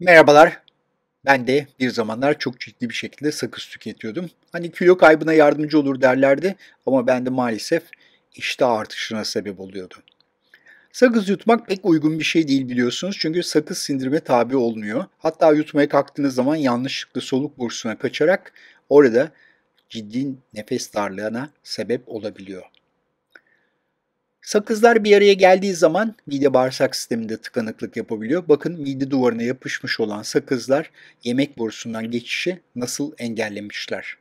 Merhabalar. Ben de bir zamanlar çok ciddi bir şekilde sakız tüketiyordum. Hani kilo kaybına yardımcı olur derlerdi ama ben de maalesef iştah artışına sebep oluyordu. Sakız yutmak pek uygun bir şey değil biliyorsunuz çünkü sakız sindirime tabi olmuyor. Hatta yutmaya kalktığınız zaman yanlışlıkla soluk borusuna kaçarak orada ciddi nefes darlığına sebep olabiliyor. Sakızlar bir araya geldiği zaman mide bağırsak sisteminde tıkanıklık yapabiliyor. Bakın mide duvarına yapışmış olan sakızlar yemek borusundan geçişi nasıl engellemişler.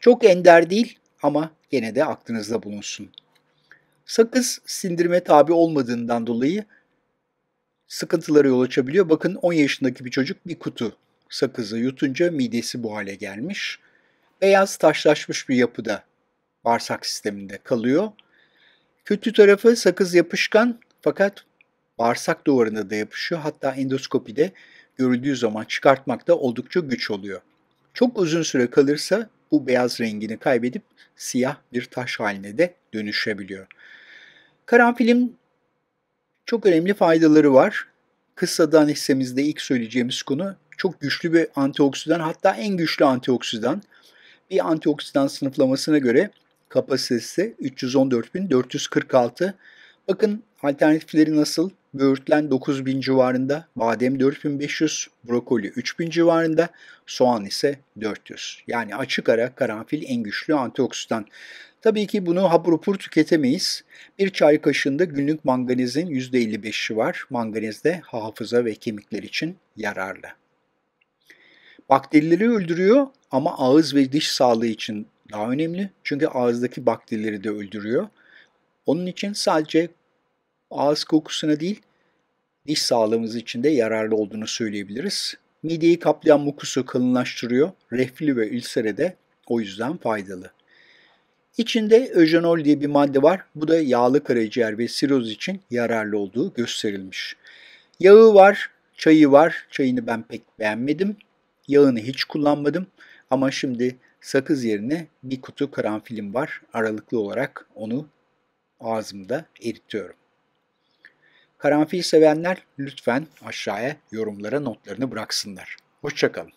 Çok ender değil ama gene de aklınızda bulunsun. Sakız sindirime tabi olmadığından dolayı sıkıntılara yol açabiliyor. Bakın 10 yaşındaki bir çocuk bir kutu sakızı yutunca midesi bu hale gelmiş. Beyaz taşlaşmış bir yapıda bağırsak sisteminde kalıyor Kötü tarafı sakız yapışkan fakat bağırsak duvarına da yapışıyor. Hatta endoskopide görüldüğü zaman çıkartmak da oldukça güç oluyor. Çok uzun süre kalırsa bu beyaz rengini kaybedip siyah bir taş haline de dönüşebiliyor. Karanfilin çok önemli faydaları var. Kıssadan hissemizde ilk söyleyeceğimiz konu çok güçlü bir antioksidan hatta en güçlü antioksidan. Bir antioksidan sınıflamasına göre kapasitesi 314.446. Bakın alternatifleri nasıl? Böğürtlen 9000 civarında, badem 4500, brokoli 3000 civarında, soğan ise 400. Yani açık ara karanfil en güçlü antioksidan. Tabii ki bunu hapur tüketemeyiz. Bir çay kaşığında günlük manganezin %55'i var. Manganez de hafıza ve kemikler için yararlı. Bakterileri öldürüyor ama ağız ve diş sağlığı için daha önemli. Çünkü ağızdaki bakterileri de öldürüyor. Onun için sadece ağız kokusuna değil, diş sağlığımız için de yararlı olduğunu söyleyebiliriz. Mideyi kaplayan mukusu kalınlaştırıyor. Reflü ve ülsere de o yüzden faydalı. İçinde öjenol diye bir madde var. Bu da yağlı karaciğer ve siroz için yararlı olduğu gösterilmiş. Yağı var, çayı var. Çayını ben pek beğenmedim. Yağını hiç kullanmadım. Ama şimdi sakız yerine bir kutu karanfilim var. Aralıklı olarak onu ağzımda eritiyorum. Karanfil sevenler lütfen aşağıya yorumlara notlarını bıraksınlar. Hoşçakalın.